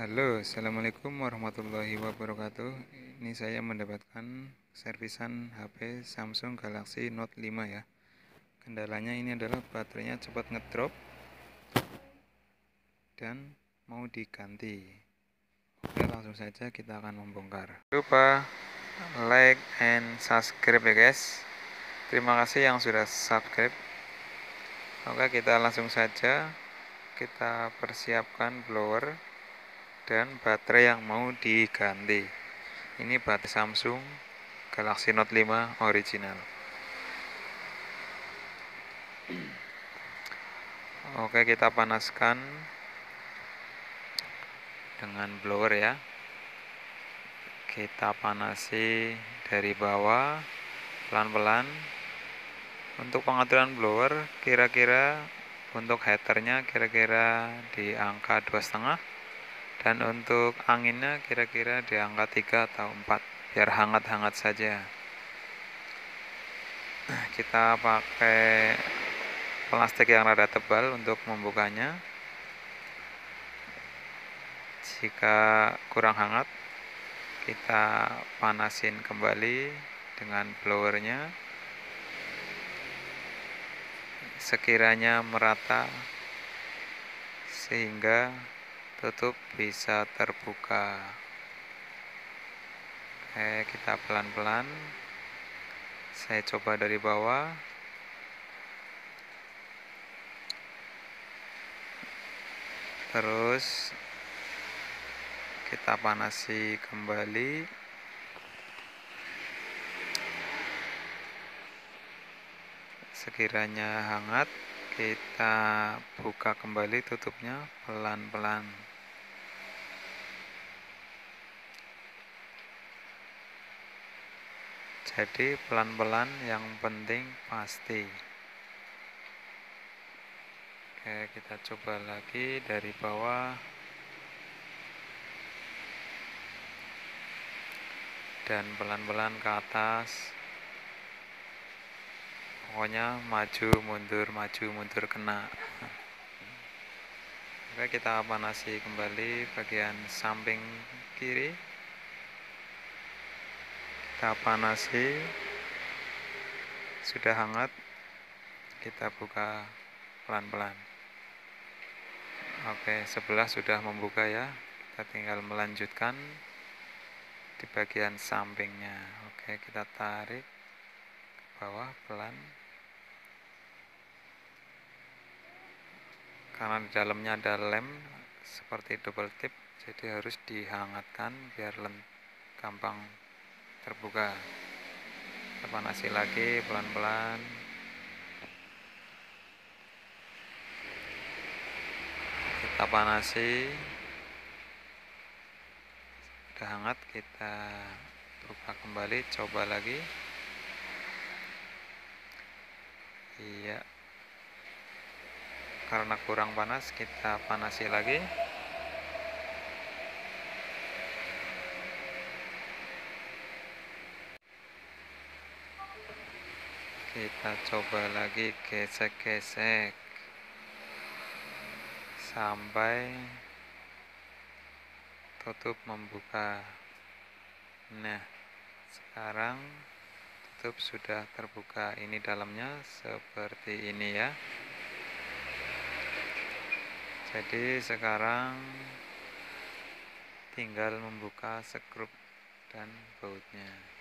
Halo, Assalamualaikum warahmatullahi wabarakatuh. Ini saya mendapatkan servisan HP Samsung Galaxy Note 5 ya. Kendalanya ini adalah baterainya cepat ngedrop Dan mau diganti. Oke langsung saja kita akan membongkar. Lupa like and subscribe ya guys. Terima kasih yang sudah subscribe. Oke kita langsung saja. Kita persiapkan blower dan baterai yang mau diganti. Ini baterai Samsung Galaxy Note 5 original. Oke kita panaskan dengan blower ya. Kita panasi dari bawah pelan-pelan. Untuk pengaturan blower kira-kira untuk heaternya kira-kira di angka dua setengah dan untuk anginnya kira-kira di angka 3 atau 4 biar hangat-hangat saja. Kita pakai plastik yang rada tebal untuk membukanya. Jika kurang hangat kita panasin kembali dengan blowernya. Sekiranya merata sehingga tutup bisa terbuka. Oke kita pelan-pelan. Saya coba dari bawah. Terus kita panasi kembali. Sekiranya hangat kita buka kembali tutupnya pelan-pelan jadi pelan-pelan yang penting pasti. Oke kita coba lagi dari bawah. Dan pelan-pelan ke atas. Pokoknya maju mundur maju mundur kena. Oke kita panasi kembali bagian samping kiri kita panasi sudah hangat? Kita buka pelan-pelan. Oke sebelah sudah membuka ya. Kita tinggal melanjutkan di bagian sampingnya. Oke kita tarik ke bawah pelan. Karena di dalamnya ada lem seperti double tip jadi harus dihangatkan biar gampang terbuka. Kita panasi lagi pelan-pelan. Kita panasi. Sudah hangat kita buka kembali coba lagi. Iya. Karena kurang panas kita panasi lagi kita coba lagi gesek-gesek. Sampai tutup membuka. Nah sekarang tutup sudah terbuka. Ini dalamnya seperti ini ya. Jadi sekarang tinggal membuka skrup dan bautnya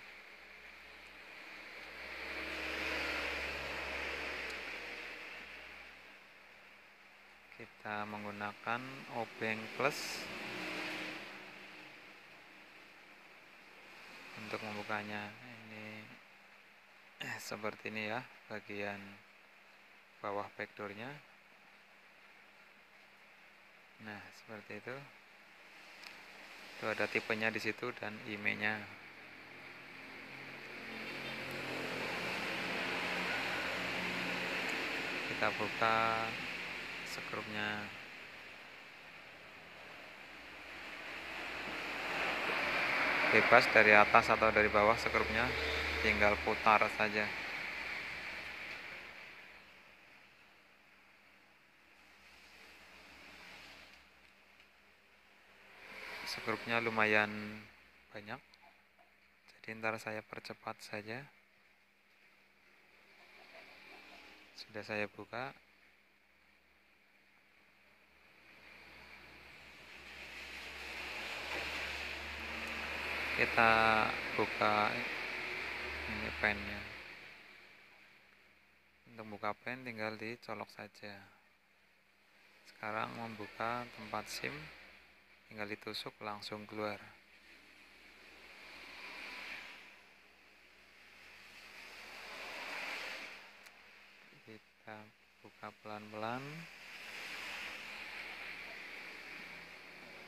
kita menggunakan obeng plus untuk membukanya. Ini seperti ini ya bagian bawah backdoornya. Nah seperti itu. Itu ada tipenya di situ dan emailnya kita buka sekrupnya. Bebas dari atas atau dari bawah sekrupnya tinggal putar saja. Skrupnya lumayan banyak jadi ntar saya percepat saja. Sudah saya buka kita buka ini pennya. Untuk buka pen tinggal dicolok saja. Sekarang membuka tempat SIM tinggal ditusuk langsung keluar. Kita buka pelan-pelan.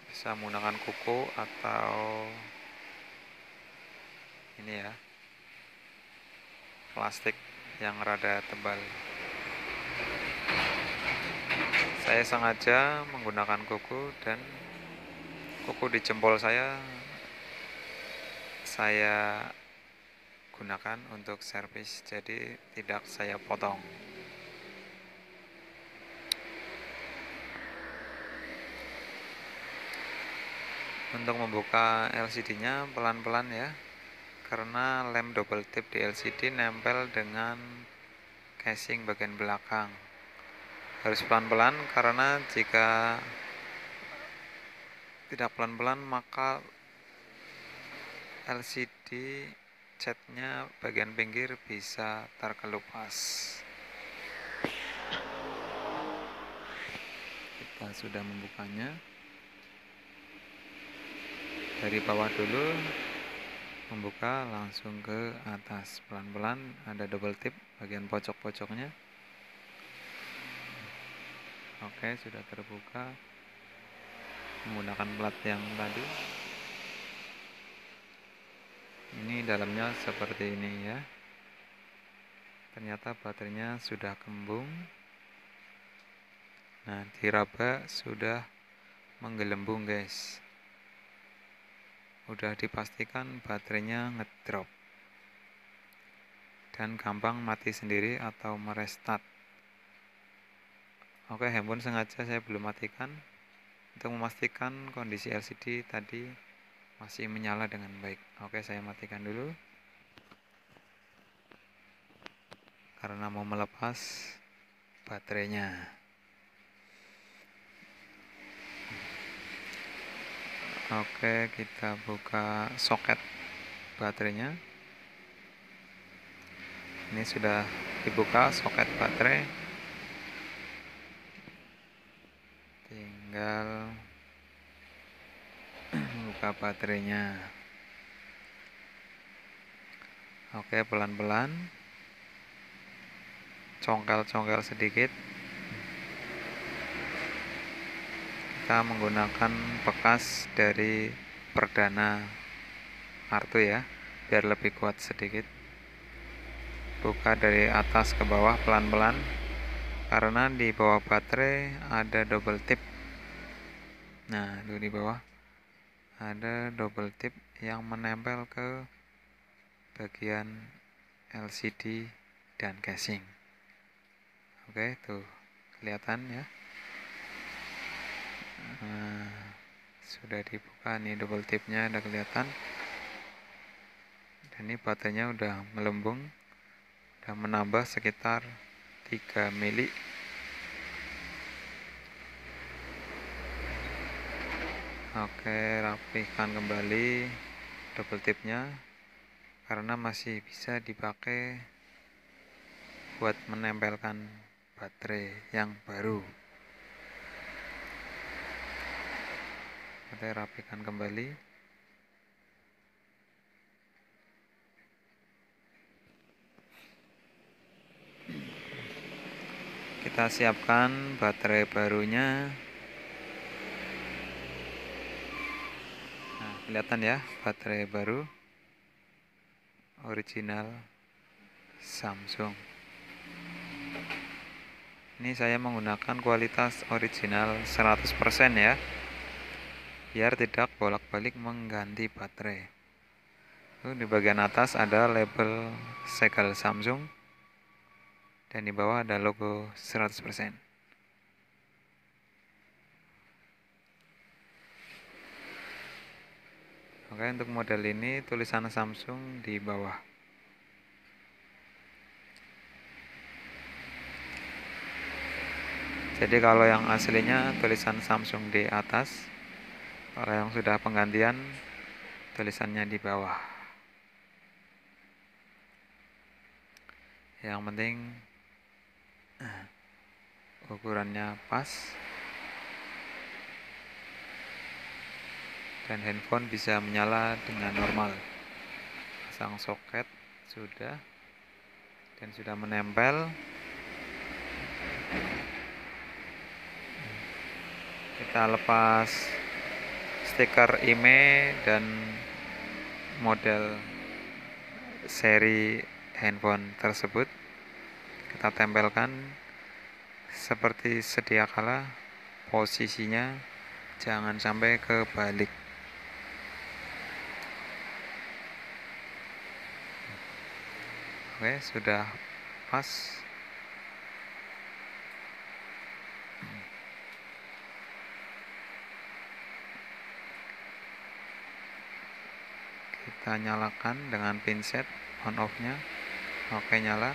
Bisa menggunakan kuku atau ini ya. Plastik yang rada tebal. Saya sengaja menggunakan kuku dan kuku di jempol saya saya gunakan untuk servis jadi tidak saya potong. Untuk membuka LCD nya pelan-pelan ya karena lem double tip di LCD nempel dengan casing bagian belakang. Harus pelan-pelan karena jika tidak pelan-pelan maka LCD catnya bagian pinggir bisa terkelupas. Kita sudah membukanya. Dari bawah dulu membuka langsung ke atas. Pelan-pelan ada double tip bagian pojok-pojoknya. Oke sudah terbuka. Menggunakan plat yang tadi. Ini dalamnya seperti ini ya. Ternyata baterainya sudah kembung. Nah diraba sudah menggelembung guys udah dipastikan baterainya ngedrop. Dan gampang mati sendiri atau merestart oke handphone sengaja saya belum matikan. Untuk memastikan kondisi LCD tadi masih menyala dengan baik. Oke saya matikan dulu. Karena mau melepas baterainya Oke, kita buka soket baterainya. Ini sudah dibuka soket baterai. Tinggal buka baterainya. Oke, pelan-pelan. Congkel-congkel sedikit. Kita menggunakan bekas dari perdana kartu ya biar lebih kuat sedikit. Buka dari atas ke bawah pelan-pelan karena di bawah baterai ada double tip. Nah itu di bawah. Ada double tip yang menempel ke bagian LCD dan casing. Oke tuh kelihatan ya nah, sudah dibuka nih double tipnya ada kelihatan. Dan ini baterainya udah melembung udah menambah sekitar 3 mili. Oke rapikan kembali double tipnya karena masih bisa dipakai buat menempelkan baterai yang baru kita rapikan kembali. Kita siapkan baterai barunya. Nah kelihatan ya baterai baru. Original Samsung. Ini saya menggunakan kualitas original 100% ya biar tidak bolak-balik mengganti baterai. Lalu di bagian atas ada label segel Samsung dan di bawah ada logo 100%. Oke, untuk model ini tulisan Samsung di bawah. Jadi kalau yang aslinya tulisan Samsung di atas, kalau yang sudah penggantian tulisannya di bawah. Yang penting ukurannya pas. Dan handphone bisa menyala dengan normal. Pasang soket sudah. Dan sudah menempel. Kita lepas stiker IMEI dan model seri handphone tersebut. Kita tempelkan seperti sedia kala posisinya. Jangan sampai kebalik. Oke sudah pas kita nyalakan dengan pinset on off nya oke nyala.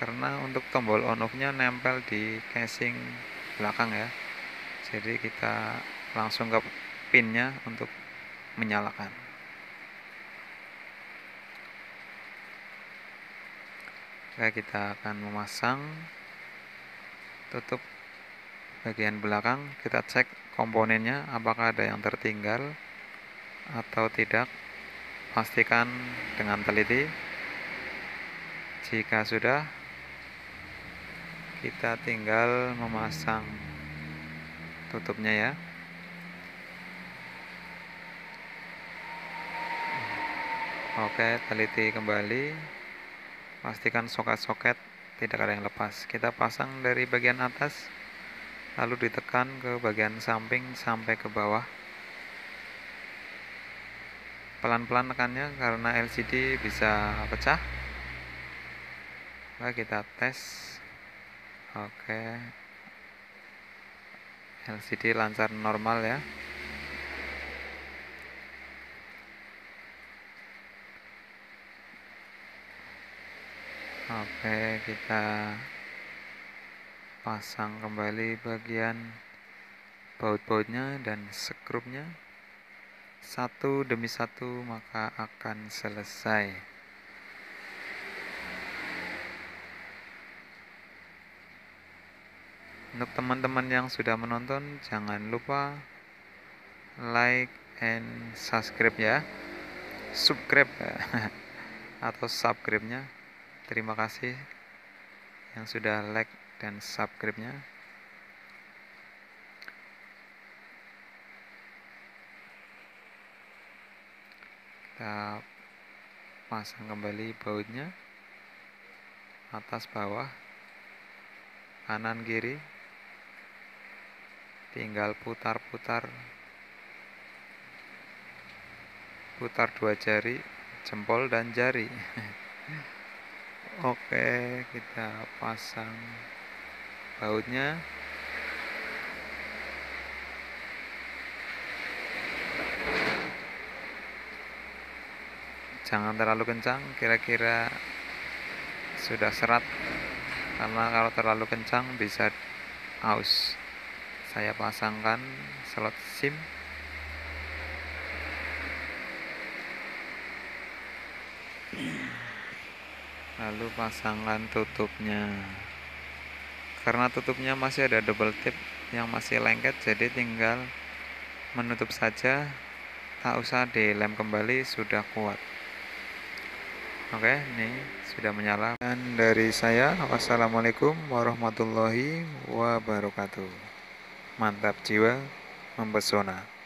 Karena untuk tombol on off nya nempel di casing belakang ya. Jadi kita langsung ke pinnya untuk menyalakan. Oke kita akan memasang. Tutup bagian belakang. Kita cek komponennya apakah ada yang tertinggal atau tidak pastikan dengan teliti. Jika sudah kita tinggal memasang tutupnya ya. Oke teliti kembali. Pastikan soket-soket tidak ada yang lepas. Kita pasang dari bagian atas lalu ditekan ke bagian samping sampai ke bawah pelan-pelan tekannya karena LCD bisa pecah. Nah, kita tes. Oke. LCD lancar normal ya. Oke kita pasang kembali bagian baut-bautnya dan skrupnya satu demi satu maka akan selesai Untuk teman-teman yang sudah menonton, jangan lupa like and subscribe ya. Subscribe ya. atau subscribe-nya. Terima kasih yang sudah like dan subscribe-nya. Kita pasang kembali bautnya. Atas bawah kanan kiri. Tinggal putar-putar. Putar dua jari jempol dan jari. Oke kita pasang bautnya jangan terlalu kencang kira-kira sudah serat. Karena kalau terlalu kencang bisa aus. Saya pasangkan slot SIM. Lalu pasangkan tutupnya. Karena tutupnya masih ada double tip yang masih lengket jadi tinggal menutup saja. Tak usah dilem kembali sudah kuat oke ini sudah menyala dan dari saya wassalamualaikum warahmatullahi wabarakatuh Mantap jiwa, mempesona.